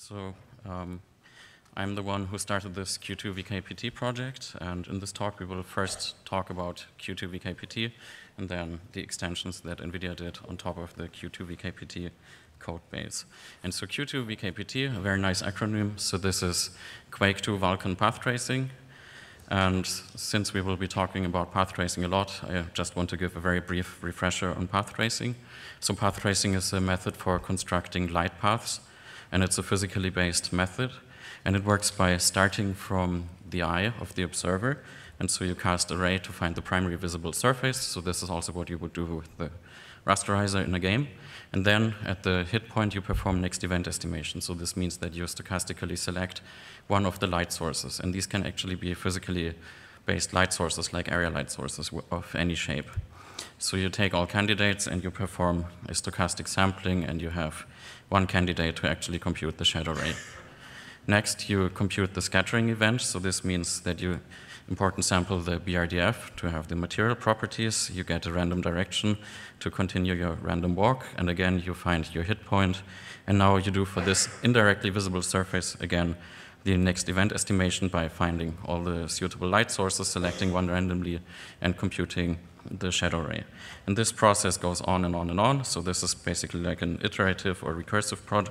So um, I'm the one who started this Q2 VKPT project, and in this talk we will first talk about Q2 VKPT and then the extensions that NVIDIA did on top of the Q2 VKPT code base. And so Q2 VKPT, a very nice acronym, so this is Quake 2 Vulkan Path Tracing. And since we will be talking about path tracing a lot, I just want to give a very brief refresher on path tracing. So path tracing is a method for constructing light paths and it's a physically based method. And it works by starting from the eye of the observer. And so you cast a ray to find the primary visible surface. So this is also what you would do with the rasterizer in a game. And then at the hit point, you perform next event estimation. So this means that you stochastically select one of the light sources. And these can actually be physically based light sources, like area light sources of any shape. So you take all candidates and you perform a stochastic sampling, and you have one candidate to actually compute the shadow ray. Next, you compute the scattering event. So this means that you importance sample the BRDF to have the material properties. You get a random direction to continue your random walk. And again, you find your hit point. And now you do for this indirectly visible surface, again, the next event estimation by finding all the suitable light sources, selecting one randomly, and computing the shadow ray. And this process goes on and on and on. So this is basically like an iterative or recursive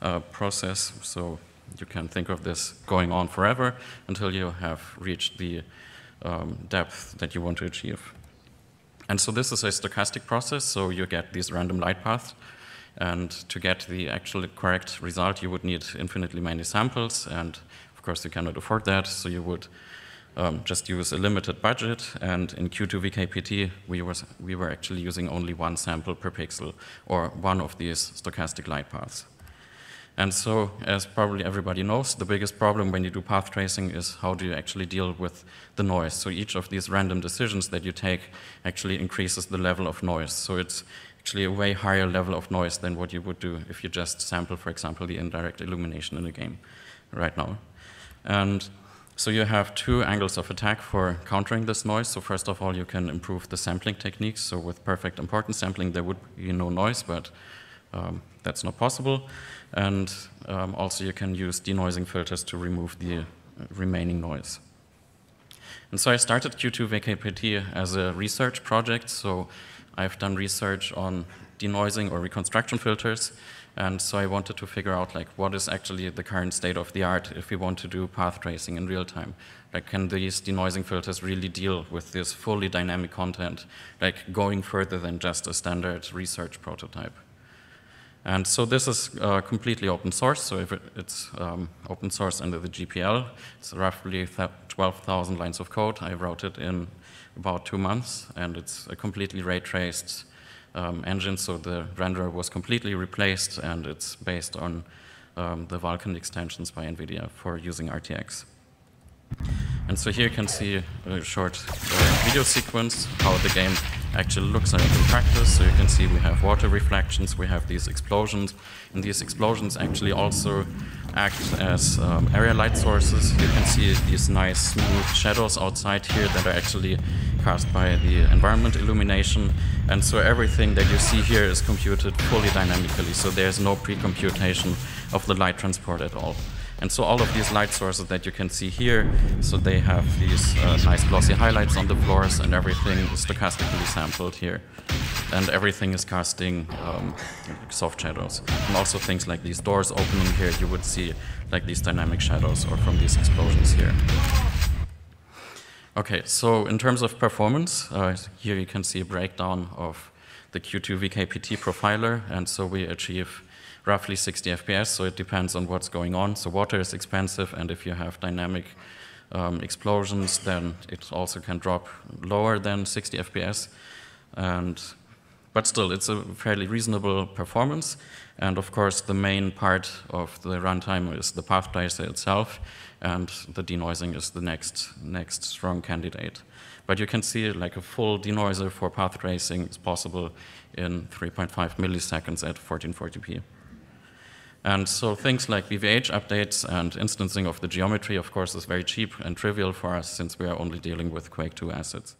uh, process. So you can think of this going on forever until you have reached the um, depth that you want to achieve. And so this is a stochastic process, so you get these random light paths. And to get the actual correct result, you would need infinitely many samples. And of course, you cannot afford that, so you would um, just use a limited budget. And in Q2 VKPT, we, was, we were actually using only one sample per pixel, or one of these stochastic light paths. And so, as probably everybody knows, the biggest problem when you do path tracing is how do you actually deal with the noise. So each of these random decisions that you take actually increases the level of noise. So it's actually a way higher level of noise than what you would do if you just sample, for example, the indirect illumination in a game right now. And so you have two angles of attack for countering this noise. So first of all, you can improve the sampling techniques. So with perfect importance sampling, there would be no noise, but um, that's not possible. And um, also you can use denoising filters to remove the uh, remaining noise. And so I started Q2 VKPT as a research project. So I've done research on denoising or reconstruction filters. And so I wanted to figure out like what is actually the current state of the art if we want to do path tracing in real time. Like can these denoising filters really deal with this fully dynamic content, like going further than just a standard research prototype? And so this is uh, completely open source. So if it, it's um, open source under the GPL, it's roughly 12,000 lines of code. I wrote it in about two months, and it's a completely ray traced um, engine. So the renderer was completely replaced, and it's based on um, the Vulkan extensions by NVIDIA for using RTX. And so here you can see a short uh, video sequence, how the game actually looks like in practice. So you can see we have water reflections, we have these explosions, and these explosions actually also act as um, area light sources. You can see these nice smooth shadows outside here that are actually cast by the environment illumination. And so everything that you see here is computed fully dynamically, so there's no pre-computation of the light transport at all. And so all of these light sources that you can see here, so they have these uh, nice glossy highlights on the floors and everything is stochastically sampled here. And everything is casting um, soft shadows. And also things like these doors opening here, you would see like these dynamic shadows or from these explosions here. Okay, so in terms of performance, uh, here you can see a breakdown of the Q2 VKPT profiler, and so we achieve roughly 60 FPS, so it depends on what's going on. So water is expensive, and if you have dynamic um, explosions, then it also can drop lower than 60 FPS. And, but still, it's a fairly reasonable performance. And of course, the main part of the runtime is the path tracer itself, and the denoising is the next, next strong candidate. But you can see like a full denoiser for path tracing is possible in 3.5 milliseconds at 1440p. And so things like BVH updates and instancing of the geometry, of course, is very cheap and trivial for us since we are only dealing with Quake 2 assets.